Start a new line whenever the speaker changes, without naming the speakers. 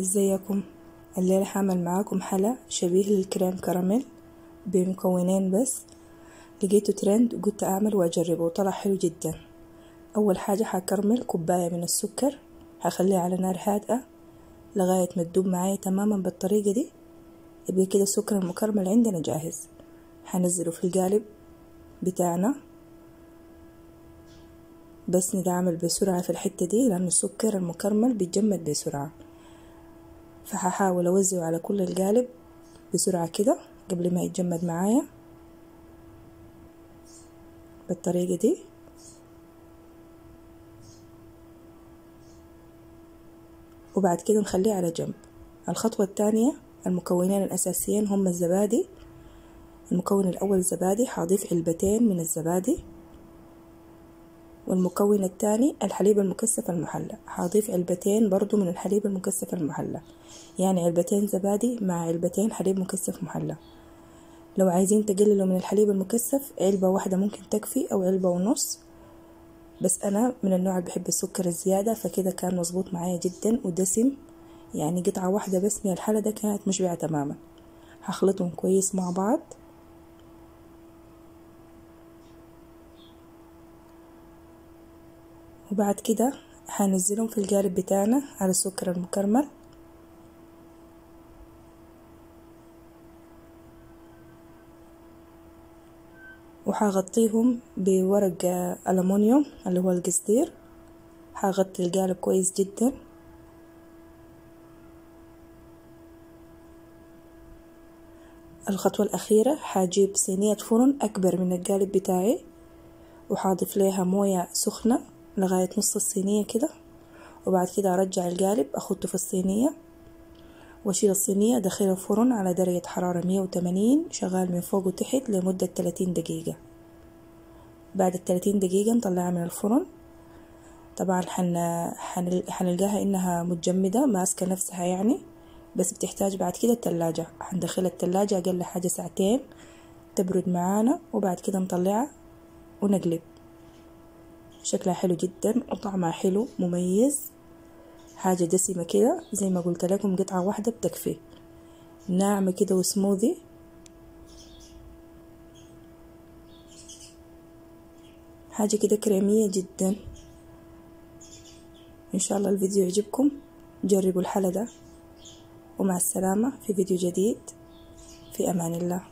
إزيكم؟ الليلة حعمل معاكم حلا شبيه للكريم كراميل بمكونين بس. لقيته ترند وقلت أعمل وأجربه وطلع حلو جدا. أول حاجة حكرمل كوباية من السكر هخليها على نار هادئة لغاية ما تدوب معايا تماما بالطريقة دي. يبقى كده السكر المكرمل عندنا جاهز. هنزله في القالب بتاعنا. بس ندعمل بسرعة في الحتة دي لأن السكر المكرمل بيتجمد بسرعة. فهحاول أوزعه على كل القالب بسرعة كده قبل ما يتجمد معايا بالطريقة دي. وبعد كده نخليه على جنب. الخطوة الثانية المكونين الأساسيين هم الزبادي. المكون الأول الزبادي هضيف علبتين من الزبادي. والمكون الثاني الحليب المكثف المحلى. هضيف علبتين برضو من الحليب المكثف المحلى. يعني علبتين زبادي مع علبتين حليب مكثف محلى. لو عايزين تقللوا من الحليب المكثف علبة واحدة ممكن تكفي أو علبة ونص. بس أنا من النوع اللي بحب السكر الزيادة فكده كان مظبوط معايا جدا ودسم. يعني قطعة واحدة بس من الحلا ده كانت مشبعة تماما. هخلطهم كويس مع بعض. وبعد كده هنزلهم في القالب بتاعنا على السكر المكرمل. وهغطيهم بورق ألمونيوم اللي هو القصدير. هغطي القالب كويس جدا. الخطوة الأخيرة هجيب صينية فرن أكبر من القالب بتاعي. وهضيف ليها موية سخنة. لغاية نص الصينية كده وبعد كده أرجع القالب أخده في الصينية وأشيل الصينية أدخلها الفرن على درجة حرارة مية وتمانين شغال من فوق وتحت لمدة تلاتين دقيقة. بعد التلاتين دقيقة نطلعها من الفرن. طبعا حن... حن... حنلقاها إنها متجمدة ماسكة نفسها يعني بس بتحتاج بعد كده التلاجة. هندخلها التلاجة أقل حاجة ساعتين تبرد معانا وبعد كده نطلعها ونقلب. شكلها حلو جدا وطعمها حلو مميز. حاجة دسمة كده زي ما قلت لكم قطعة واحدة بتكفي. ناعمة كده وسموذي. حاجة كده كريمية جدا. إن شاء الله الفيديو يعجبكم. جربوا الحلا ده. ومع السلامة في فيديو جديد. في أمان الله.